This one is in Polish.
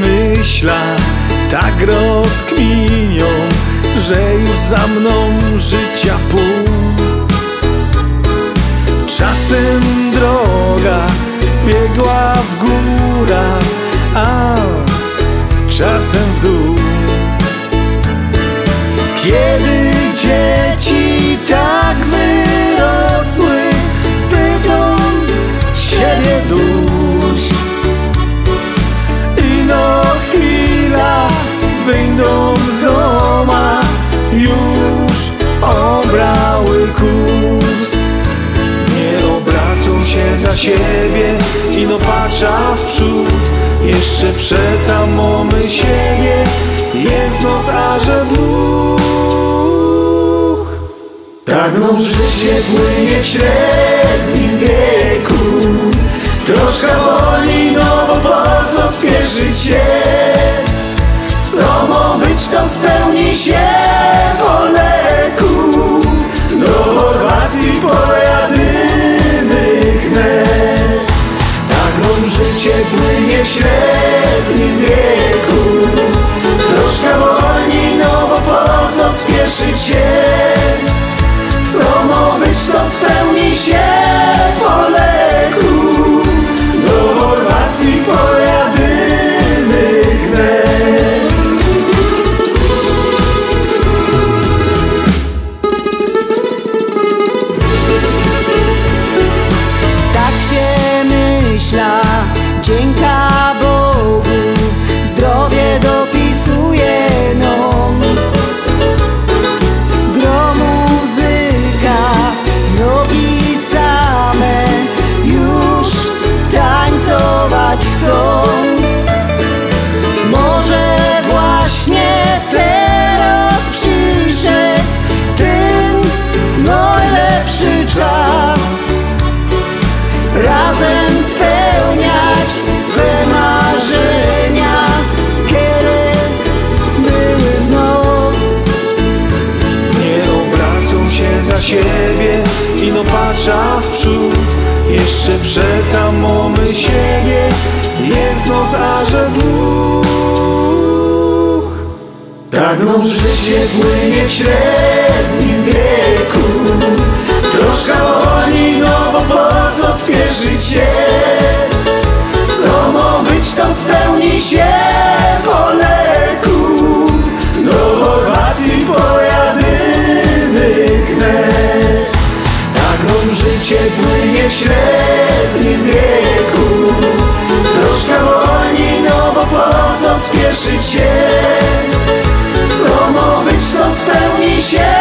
myśla tak rozkminią, że już za mną życia pół. Czasem droga biegła w górę, a czasem w dół. Kiedy za siebie, ino patrza w przód. Jeszcze przeca mamy siebie, jest noc, a że dwóch. No życie płynie w średnim wieku Troszkę wolniej, no bo po co spieszyć się Co ma być, to spełni się życie płynie w średnim wieku. Troszkę wolniej, no bo po co spieszyć się siebie Ino patrza w przód. Jeszcze przeca mamy siebie. Jest noc, a że dwóch. No życie płynie w średnim wieku. Troszkę wolniej, no bo po co spieszyć się? Co ma być, to spełni się w średnim wieku. Troszkę wolniej, no bo po co spieszyć się Co ma być, to spełni się